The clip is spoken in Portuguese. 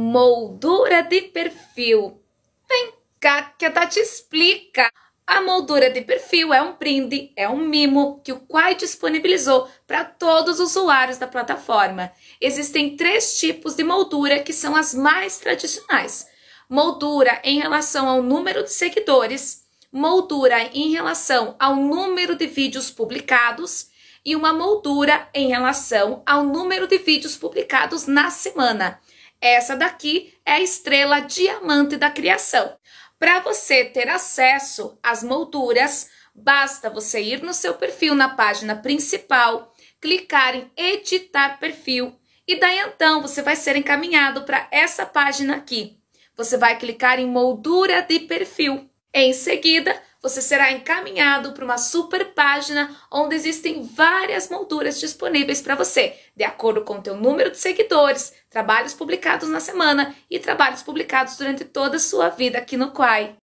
Moldura de perfil. Vem cá que a Tati explica. A moldura de perfil é um brinde, é um mimo que o Quai disponibilizou para todos os usuários da plataforma. Existem três tipos de moldura que são as mais tradicionais: moldura em relação ao número de seguidores, moldura em relação ao número de vídeos publicados e uma moldura em relação ao número de vídeos publicados na semana. Essa daqui é a estrela diamante da criação. Para você ter acesso às molduras, basta você ir no seu perfil na página principal, clicar em editar perfil e daí então você vai ser encaminhado para essa página aqui. Você vai clicar em moldura de perfil. Em seguida, você será encaminhado para uma super página onde existem várias molduras disponíveis para você, de acordo com o teu número de seguidores, trabalhos publicados na semana e trabalhos publicados durante toda a sua vida aqui no Quai.